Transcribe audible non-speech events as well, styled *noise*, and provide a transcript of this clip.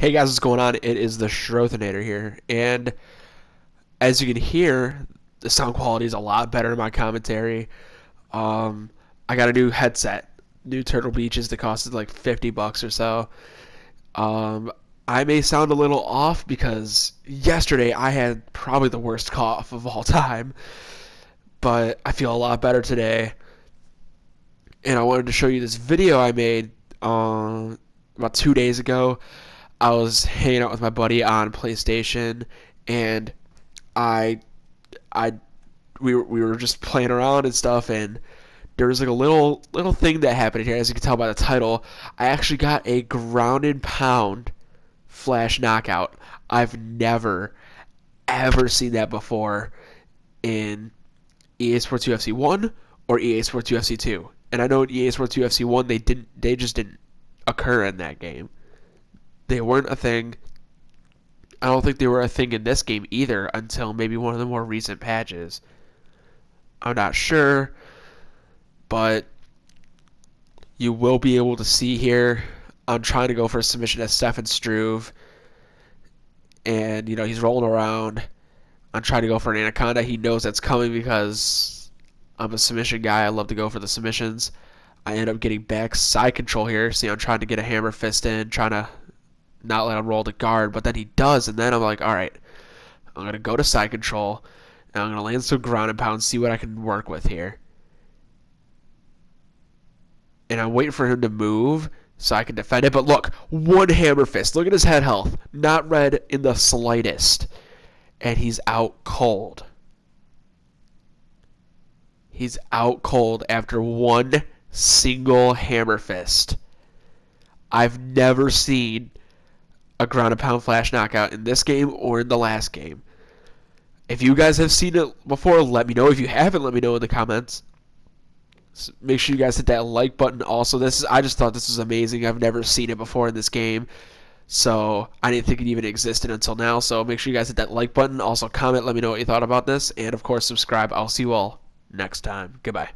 Hey guys, what's going on? It is the Schrothinator here, and as you can hear, the sound quality is a lot better in my commentary. Um, I got a new headset, new Turtle Beaches that costed like 50 bucks or so. Um, I may sound a little off because yesterday I had probably the worst cough of all *laughs* time, but I feel a lot better today. And I wanted to show you this video I made uh, about two days ago I was hanging out with my buddy on PlayStation, and I, I, we were, we were just playing around and stuff, and there was like a little little thing that happened here. As you can tell by the title, I actually got a ground and pound flash knockout. I've never ever seen that before in EA Sports UFC 1 or EA Sports UFC 2. And I know in EA Sports UFC 1 they didn't they just didn't occur in that game. They weren't a thing. I don't think they were a thing in this game either until maybe one of the more recent patches. I'm not sure, but you will be able to see here. I'm trying to go for a submission at Stefan Struve, and you know he's rolling around. I'm trying to go for an anaconda. He knows that's coming because I'm a submission guy. I love to go for the submissions. I end up getting back side control here. See, I'm trying to get a hammer fist in, trying to not let him roll the guard, but then he does, and then I'm like, all right, I'm gonna go to side control, and I'm gonna land some ground and pound, see what I can work with here. And I'm waiting for him to move so I can defend it. But look, one hammer fist. Look at his head health. Not red in the slightest. And he's out cold. He's out cold after one single hammer fist. I've never seen a ground and pound flash knockout in this game or in the last game. If you guys have seen it before, let me know. If you haven't, let me know in the comments. So make sure you guys hit that like button. Also, this is I just thought this was amazing. I've never seen it before in this game. So I didn't think it even existed until now. So make sure you guys hit that like button. Also comment, let me know what you thought about this. And of course subscribe. I'll see you all next time. Goodbye.